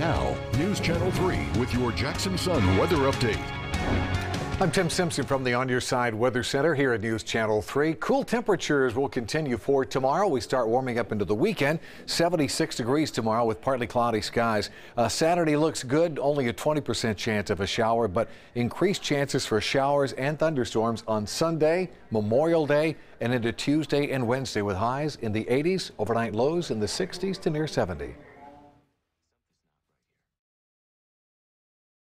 Now, News Channel 3 with your Jackson Sun weather update. I'm Tim Simpson from the On Your Side Weather Center here at News Channel 3. Cool temperatures will continue for tomorrow. We start warming up into the weekend. 76 degrees tomorrow with partly cloudy skies. Uh, Saturday looks good, only a 20% chance of a shower, but increased chances for showers and thunderstorms on Sunday, Memorial Day, and into Tuesday and Wednesday with highs in the 80s, overnight lows in the 60s to near 70.